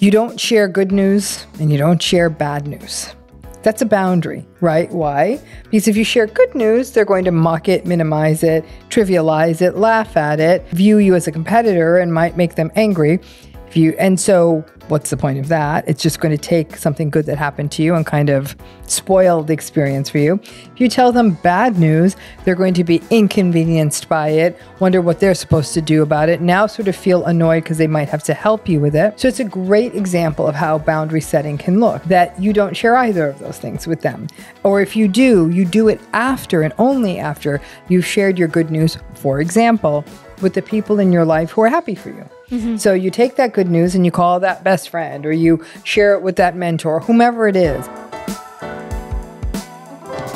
You don't share good news and you don't share bad news. That's a boundary, right? Why? Because if you share good news, they're going to mock it, minimize it, trivialize it, laugh at it, view you as a competitor, and might make them angry. If you and so what's the point of that? It's just going to take something good that happened to you and kind of spoil the experience for you. If you tell them bad news, they're going to be inconvenienced by it, wonder what they're supposed to do about it, now sort of feel annoyed because they might have to help you with it. So it's a great example of how boundary setting can look that you don't share either of those things with them. Or if you do, you do it after and only after you've shared your good news, for example, with the people in your life who are happy for you. Mm-hmm. So you take that good news and you call that best friend or you share it with that mentor, whomever it is.